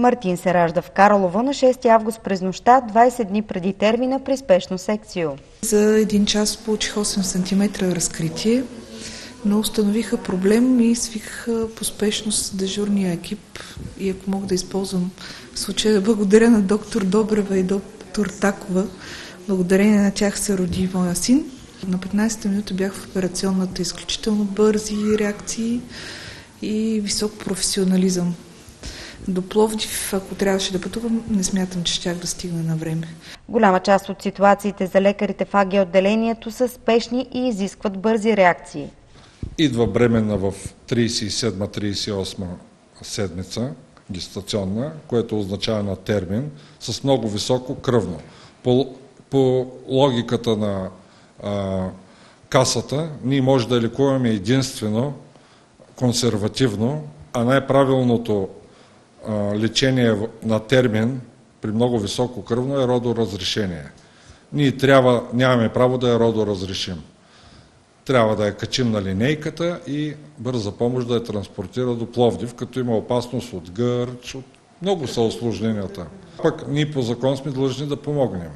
Мартин се ражда в Карлово на 6 август през нощта, 20 дни преди термина при спешно секцио. За един час получих 8 см разкритие, но установиха проблем и свикаха по спешност дежурния екип. И ако мога да използвам случая да благодаря на доктор Добрева и доктор Такова, благодарение на тях се роди моя син. На 15-та минута бях в операционната, изключително бързи реакции и висок професионализъм. До Пловдив, ако трябваше да пътувам, не смятам, че щях да стигна на време. Голяма част от ситуациите за лекарите в АГ отделението са спешни и изискват бързи реакции. Идва бременна в 37-38 седмица, гестационна, което означава на термин, с много високо кръвно. По, по логиката на а, касата, ние може да лекуваме единствено консервативно, а най-правилното лечение на термин при много високо кръвно е родоразрешение. Ние трябва, нямаме право да я родоразрешим. Трябва да я качим на линейката и бърза помощ да я транспортира до Пловдив, като има опасност от гърч, от много са осложненията. Пък ние по закон сме длъжни да помогнем.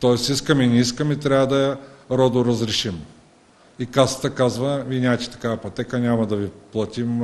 Тоест искаме и не искаме, трябва да я родоразрешим. И касата казва, вие нямате такава пътека, няма да ви платим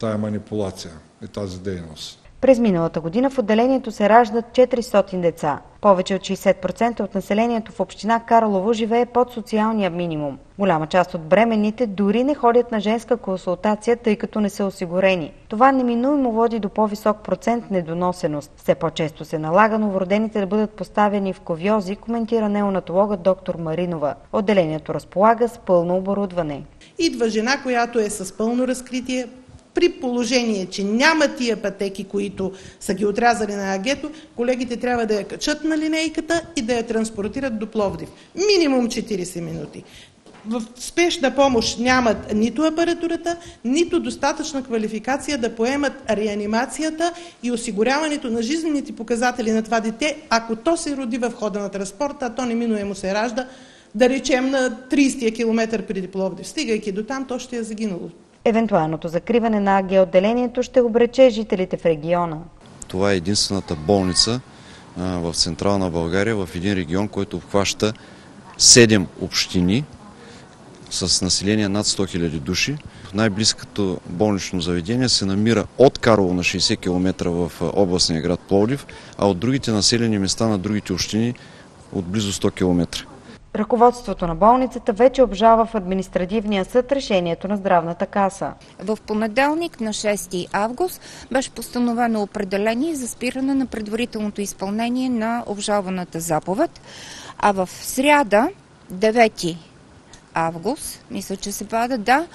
тая манипулация и тази дейност. През миналата година в отделението се раждат 400 деца. Повече от 60% от населението в община Карлово живее под социалния минимум. Голяма част от бременните дори не ходят на женска консултация, тъй като не са осигурени. Това неминуемо води до по-висок процент недоносеност. Все по-често се налага новородените да бъдат поставени в ковиози, коментира неонатологът доктор Маринова. Отделението разполага с пълно оборудване. Идва жена, която е с пълно разкритие, при положение, че няма тия пътеки, които са ги отрязали на агето, колегите трябва да я качат на линейката и да я транспортират до Пловдив. Минимум 40 минути. В спешна помощ нямат нито апаратурата, нито достатъчна квалификация да поемат реанимацията и осигуряването на жизнените показатели на това дете, ако то се роди в хода на транспорта, а то неминуемо се ражда, да речем на 30 км преди Пловдив. Стигайки до там, то ще е загинало. Евентуалното закриване на АГ отделението ще обрече жителите в региона. Това е единствената болница в Централна България, в един регион, който обхваща 7 общини с население над 100 000 души. Най-близкото болнично заведение се намира от Карлово на 60 км в областния град Пловдив, а от другите населени места на другите общини от близо 100 км. Ръководството на болницата вече обжава в административния съд решението на здравната каса. В понеделник на 6 август беше постановено определение за спиране на предварителното изпълнение на обжалваната заповед, а в сряда 9 август, мисля, че се пада, да,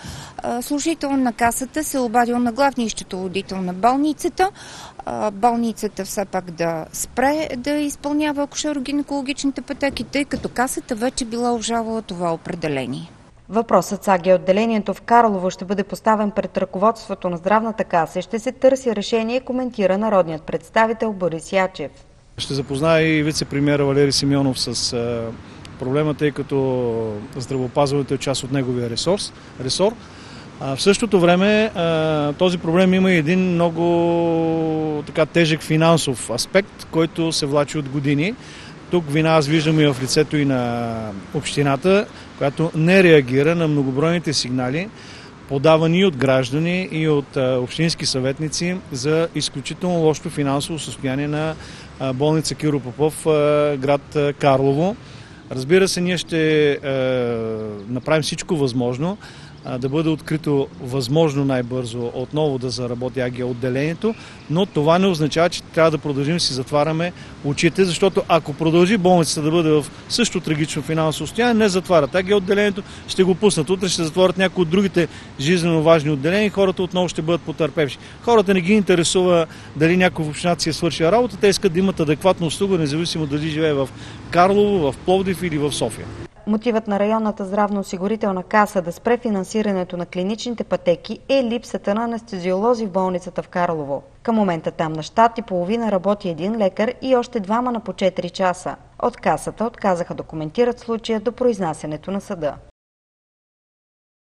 служител на касата се е обадил на главния счетоводител на болницата, болницата все пак да спре да изпълнява акушеро-гинекологичните пътеки, тъй като касата вече била обжалвала това определение. Въпросът с АГ отделението в Карлово ще бъде поставен пред ръководството на здравната каса и ще се търси решение, коментира народният представител Борис Ячев. Ще запозная и вице-премьера Валери Симеонов с проблема, тъй като здравеопазването е част от неговия ресурс, ресор. А в същото време този проблем има и един много така тежък финансов аспект, който се влачи от години. Тук вина аз виждам и в лицето и на общината, която не реагира на многобройните сигнали, подавани от граждани и от общински съветници за изключително лошо финансово състояние на болница Киро Попов, град Карлово. Разбира се, ние ще е, направим всичко възможно да бъде открито възможно най-бързо отново да заработи АГ отделението, но това не означава, че трябва да продължим си затваряме очите, защото ако продължи болницата да бъде в също трагично финансово състояние, не затварят АГ отделението, ще го пуснат. Утре ще затворят някои от другите жизненно важни отделения и хората отново ще бъдат потърпевши. Хората не ги интересува дали някой в общината си е свършил работа, те искат да имат адекватна услуга, независимо дали живее в Карлово, в Пловдив или в София. Мотивът на районната здравноосигурителна каса да спре финансирането на клиничните пътеки е липсата на анестезиолози в болницата в Карлово. Към момента там на щат и половина работи един лекар и още двама на по 4 часа. От касата отказаха да коментират случая до произнасянето на съда.